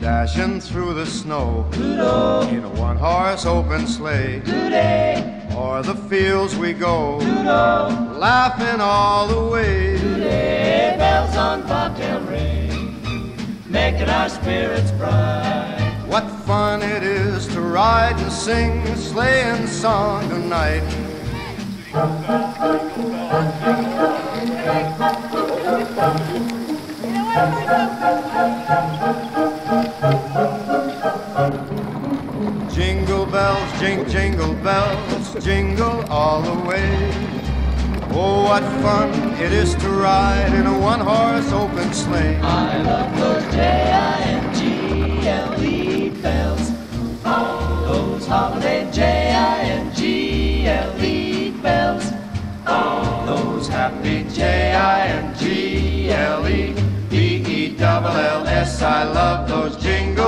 Dashing through the snow Doodle, in a one horse open sleigh. doody, O'er the fields we go, doodle, laughing all the way. doody, bells on bobtail ring, making our spirits bright. What fun it is to ride and sing a sleighing song tonight. Jingle bells, jing, jingle bells, jingle all the way. Oh, what fun it is to ride in a one horse open sleigh. I love those J-I-N-G-L-E bells. All those holiday J-I-N-G-L-E bells. All those happy J I N G L E B E double L S. I love those jingle.